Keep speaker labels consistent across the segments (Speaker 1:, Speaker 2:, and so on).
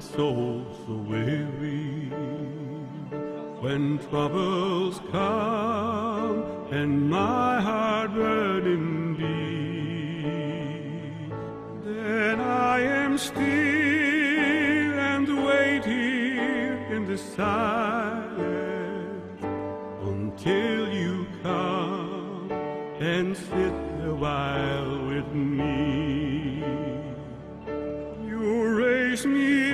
Speaker 1: soul so weary. When troubles come and my heart burden be, then I am still and wait here in the silence until you come and sit a while with me. You raise me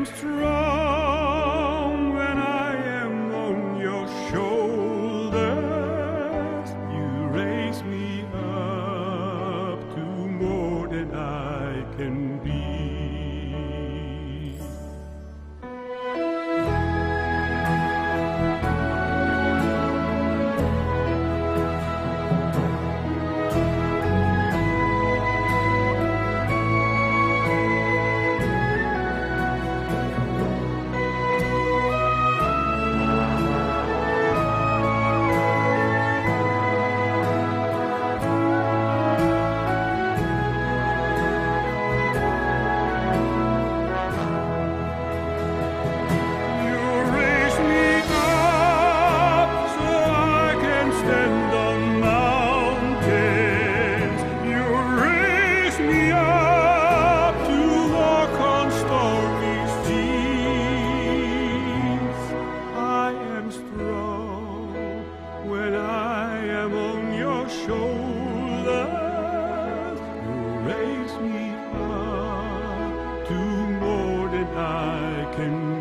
Speaker 1: I am your shoulders you raise me up to more than I can